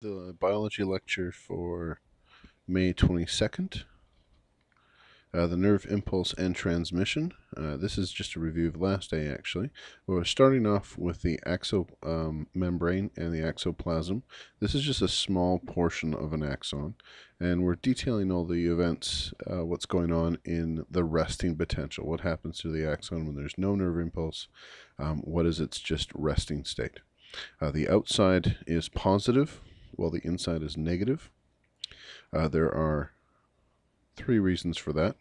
the biology lecture for May 22nd. Uh, the nerve impulse and transmission. Uh, this is just a review of last day actually. We're starting off with the axo um, membrane and the axoplasm. This is just a small portion of an axon and we're detailing all the events, uh, what's going on in the resting potential. What happens to the axon when there's no nerve impulse? Um, what is its just resting state? Uh, the outside is positive while the inside is negative. Uh, there are three reasons for that.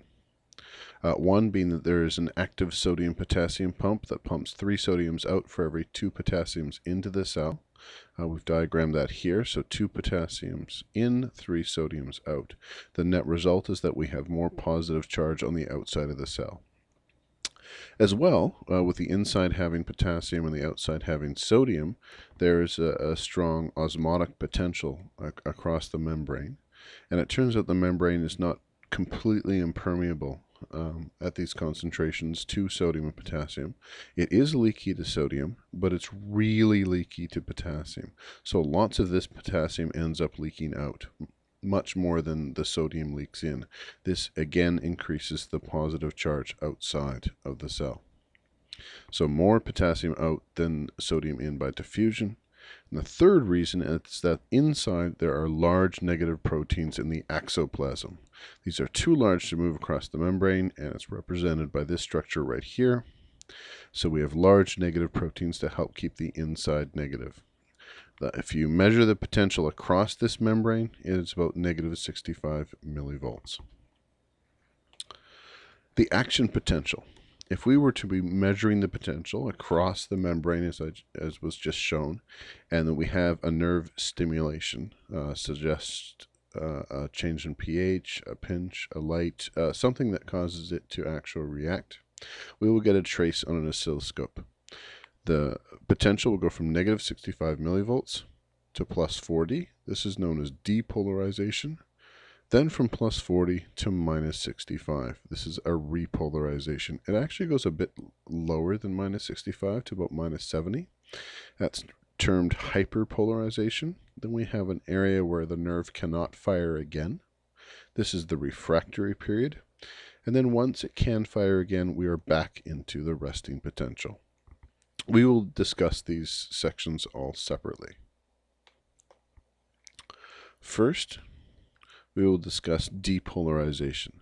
Uh, one being that there is an active sodium potassium pump that pumps three sodiums out for every two potassiums into the cell. Uh, we've diagrammed that here, so two potassiums in, three sodiums out. The net result is that we have more positive charge on the outside of the cell. As well, uh, with the inside having potassium and the outside having sodium, there is a, a strong osmotic potential ac across the membrane. And it turns out the membrane is not completely impermeable um, at these concentrations to sodium and potassium. It is leaky to sodium, but it's really leaky to potassium. So lots of this potassium ends up leaking out much more than the sodium leaks in. This again increases the positive charge outside of the cell. So more potassium out than sodium in by diffusion. And the third reason is that inside there are large negative proteins in the axoplasm. These are too large to move across the membrane and it's represented by this structure right here. So we have large negative proteins to help keep the inside negative if you measure the potential across this membrane, it's about negative 65 millivolts. The action potential. If we were to be measuring the potential across the membrane, as, I, as was just shown, and then we have a nerve stimulation, uh, suggest uh, a change in pH, a pinch, a light, uh, something that causes it to actually react, we will get a trace on an oscilloscope the potential will go from negative 65 millivolts to plus 40. This is known as depolarization. Then from plus 40 to minus 65. This is a repolarization. It actually goes a bit lower than minus 65 to about minus 70. That's termed hyperpolarization. Then we have an area where the nerve cannot fire again. This is the refractory period. And then once it can fire again, we are back into the resting potential. We will discuss these sections all separately. First, we will discuss depolarization.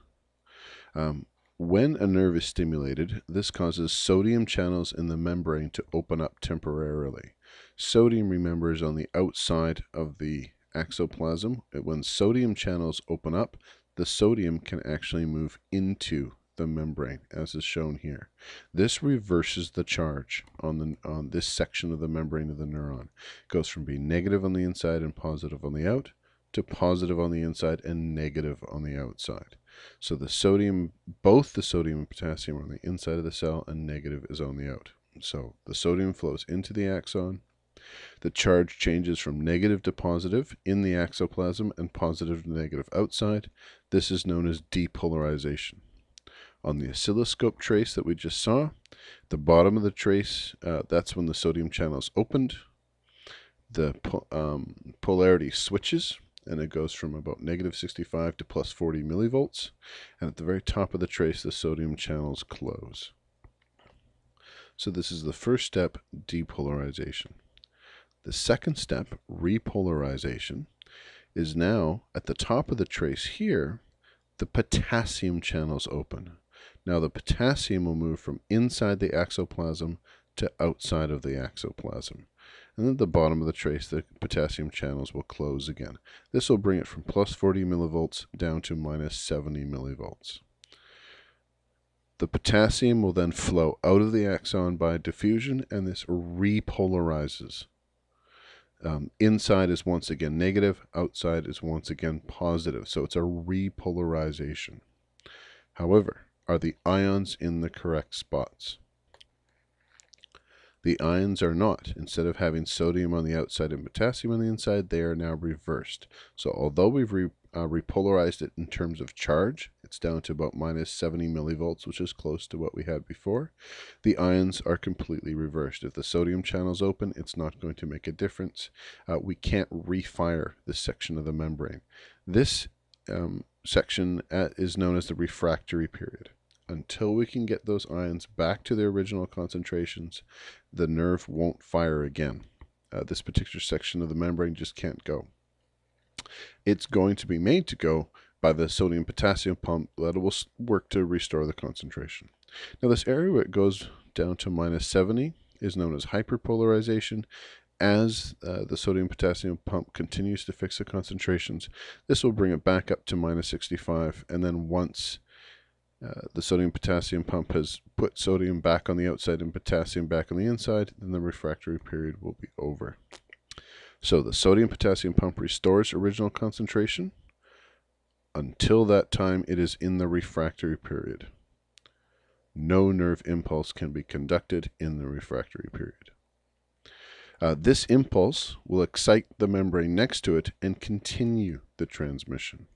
Um, when a nerve is stimulated, this causes sodium channels in the membrane to open up temporarily. Sodium, remember, is on the outside of the axoplasm. When sodium channels open up, the sodium can actually move into the membrane as is shown here. This reverses the charge on the on this section of the membrane of the neuron. It goes from being negative on the inside and positive on the out to positive on the inside and negative on the outside. So the sodium, both the sodium and potassium are on the inside of the cell and negative is on the out. So the sodium flows into the axon. The charge changes from negative to positive in the axoplasm and positive to negative outside. This is known as depolarization on the oscilloscope trace that we just saw. The bottom of the trace, uh, that's when the sodium channel is opened. The po um, polarity switches and it goes from about negative 65 to plus 40 millivolts. And at the very top of the trace, the sodium channels close. So this is the first step, depolarization. The second step, repolarization, is now at the top of the trace here, the potassium channels open. Now the potassium will move from inside the axoplasm to outside of the axoplasm. And at the bottom of the trace, the potassium channels will close again. This will bring it from plus 40 millivolts down to minus 70 millivolts. The potassium will then flow out of the axon by diffusion, and this repolarizes. Um, inside is once again negative, outside is once again positive. So it's a repolarization. However, are the ions in the correct spots? The ions are not. Instead of having sodium on the outside and potassium on the inside, they are now reversed. So although we've re, uh, repolarized it in terms of charge, It's down to about minus 70 millivolts, which is close to what we had before. The ions are completely reversed. If the sodium channel is open, it's not going to make a difference. Uh, we can't refire this section of the membrane. This um, section at, is known as the refractory period. Until we can get those ions back to their original concentrations, the nerve won't fire again. Uh, this particular section of the membrane just can't go. It's going to be made to go by the sodium potassium pump that will work to restore the concentration. Now, this area where it goes down to minus 70 is known as hyperpolarization. As uh, the sodium potassium pump continues to fix the concentrations, this will bring it back up to minus 65. And then once uh, the sodium potassium pump has put sodium back on the outside and potassium back on the inside, then the refractory period will be over. So the sodium potassium pump restores original concentration. Until that time, it is in the refractory period. No nerve impulse can be conducted in the refractory period. Uh, this impulse will excite the membrane next to it and continue the transmission.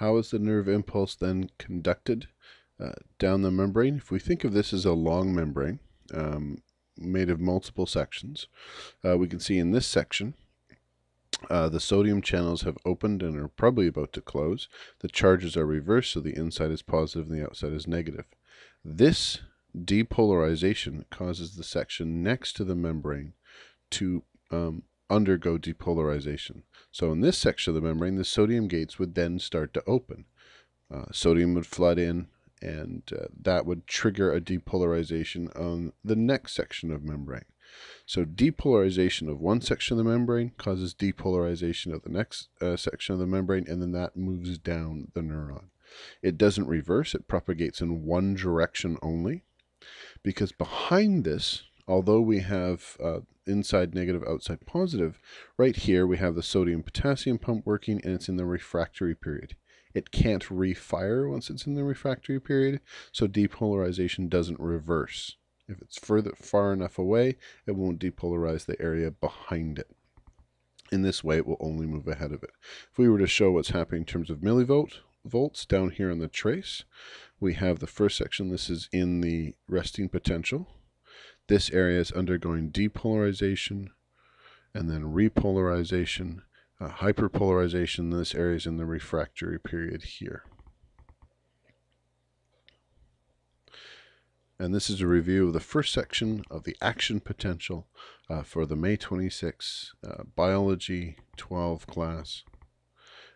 How is the nerve impulse then conducted uh, down the membrane? If we think of this as a long membrane um, made of multiple sections, uh, we can see in this section uh, the sodium channels have opened and are probably about to close. The charges are reversed, so the inside is positive and the outside is negative. This depolarization causes the section next to the membrane to um, undergo depolarization. So in this section of the membrane, the sodium gates would then start to open. Uh, sodium would flood in, and uh, that would trigger a depolarization on the next section of membrane. So depolarization of one section of the membrane causes depolarization of the next uh, section of the membrane, and then that moves down the neuron. It doesn't reverse, it propagates in one direction only, because behind this although we have uh, inside negative, outside positive, right here we have the sodium potassium pump working and it's in the refractory period. It can't refire once it's in the refractory period, so depolarization doesn't reverse. If it's further far enough away, it won't depolarize the area behind it. In this way, it will only move ahead of it. If we were to show what's happening in terms of millivolt volts down here on the trace, we have the first section. This is in the resting potential. This area is undergoing depolarization and then repolarization, uh, hyperpolarization. This area is in the refractory period here. And this is a review of the first section of the action potential uh, for the May 26 uh, Biology 12 class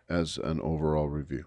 as an overall review.